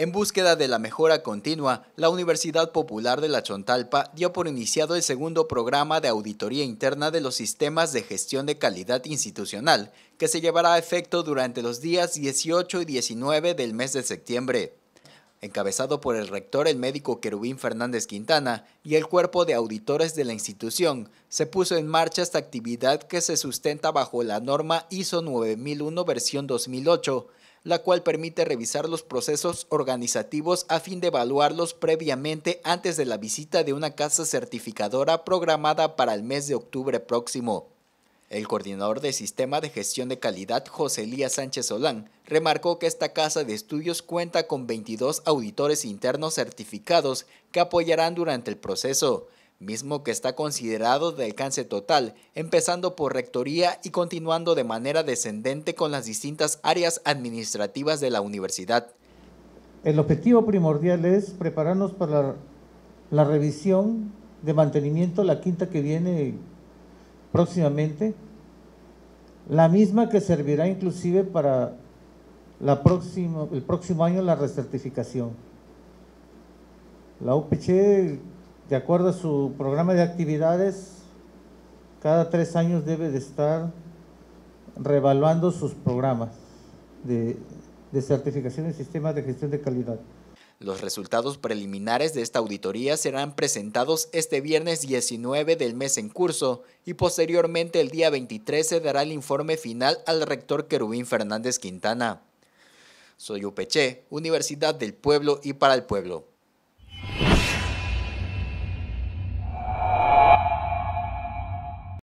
En búsqueda de la mejora continua, la Universidad Popular de la Chontalpa dio por iniciado el segundo programa de auditoría interna de los sistemas de gestión de calidad institucional, que se llevará a efecto durante los días 18 y 19 del mes de septiembre. Encabezado por el rector, el médico Querubín Fernández Quintana, y el cuerpo de auditores de la institución, se puso en marcha esta actividad que se sustenta bajo la norma ISO 9001 versión 2008, la cual permite revisar los procesos organizativos a fin de evaluarlos previamente antes de la visita de una casa certificadora programada para el mes de octubre próximo. El coordinador del Sistema de Gestión de Calidad, José Elías Sánchez Solán, remarcó que esta casa de estudios cuenta con 22 auditores internos certificados que apoyarán durante el proceso, mismo que está considerado de alcance total, empezando por rectoría y continuando de manera descendente con las distintas áreas administrativas de la universidad. El objetivo primordial es prepararnos para la revisión de mantenimiento, la quinta que viene próximamente, la misma que servirá inclusive para el próximo año la recertificación. La UPC de acuerdo a su programa de actividades, cada tres años debe de estar revaluando sus programas de, certificación de sistemas de gestión de calidad. Los resultados preliminares de esta auditoría serán presentados este viernes 19 del mes en curso y posteriormente el día 23 se dará el informe final al rector Querubín Fernández Quintana. Soy UPC, Universidad del Pueblo y para el Pueblo.